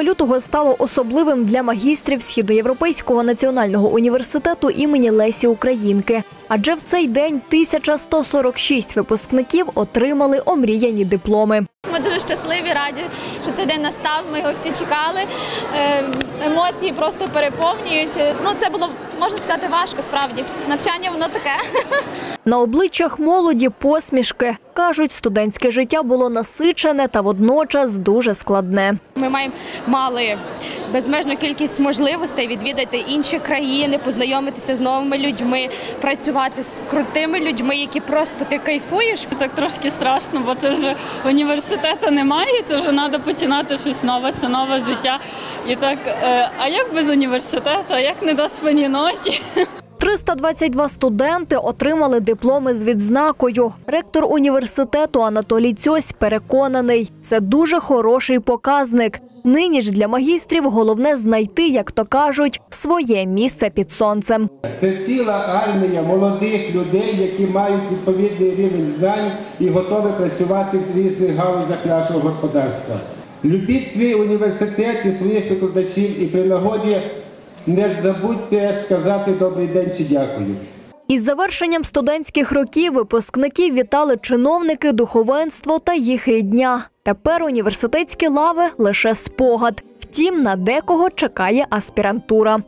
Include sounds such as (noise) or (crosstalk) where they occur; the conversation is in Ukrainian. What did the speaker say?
7 лютого стало особливим для магістрів Східноєвропейського національного університету імені Лесі Українки. Адже в цей день 1146 випускників отримали омріяні дипломи. Ми дуже щасливі, раді, що цей день настав. Ми його всі чекали. Е, Емоції просто переповнюють. Ну, це було можна сказати важко. Справді навчання воно таке. (laughs) На обличчях молоді посмішки. Кажуть, студентське життя було насичене та водночас дуже складне. Ми маємо мали безмежну кількість можливостей відвідати інші країни, познайомитися з новими людьми, працювати з крутими людьми, які просто ти кайфуєш. Так трошки страшно, бо це вже університету немає, це вже треба починати щось нове, це нове життя. І так, е, а як без університету, як не доспані ночі? 322 студенти отримали дипломи з відзнакою. Ректор університету Анатолій Цьось переконаний, це дуже хороший показник. Нині ж для магістрів головне знайти, як то кажуть, своє місце під сонцем. Це ціла армія молодих людей, які мають відповідний рівень знань і готові працювати в різних галузях нашого господарства. Любіть свій університет і своїх викладачів, і при нагоді не забудьте сказати добрий день чи дякую. Із завершенням студентських років випускників вітали чиновники, духовенство та їх рідня. Тепер університетські лави лише спогад. Втім, на декого чекає аспірантура.